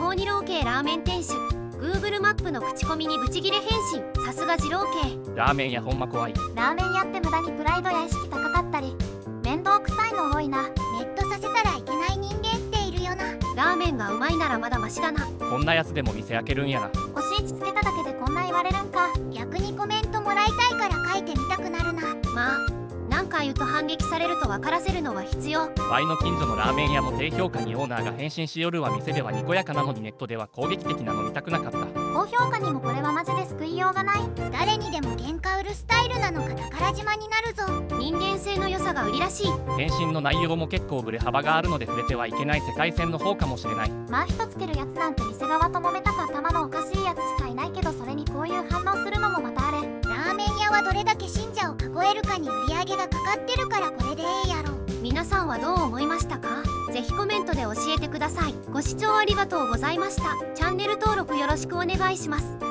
高二郎系ラーメン店主。Google マップの口コミにブチギレ返信。さすが二郎系。ラーメン屋ほんま怖い。ラーメン屋って無駄にプライドや意識高かったり。面倒くさいの多いな。ネットさせたらいけない人間っているよな。ラーメンがうまいならまだマシだな。こんなやつでも店開けるんやな星1つけただけでこんな何か言うと反撃されると分からせるのは必要。ワイの近所のラーメン屋も低評価にオーナーが返信しよるは店ではにこやかなのにネットでは攻撃的なの見たくなかった高評価にもこれはマジで救いようがない。誰にでも喧嘩売るスタイルなのか宝島になるぞ。人間性の良さが売りらしい。返信の内容も結構ブレ幅があるので触れてはいけない世界線の方かもしれない。まあ一つけるやつなんて店側と揉めたか頭のおかしいやつしかいないけどそれにこういう反応するのもまたあれ。ラーメン屋はどれだけ信者を囲えるかに売り上げがかかってるからこれでええやろ。皆さんはどう思いましたか？ぜひコメントで教えてください。ご視聴ありがとうございました。チャンネル登録よろしくお願いします。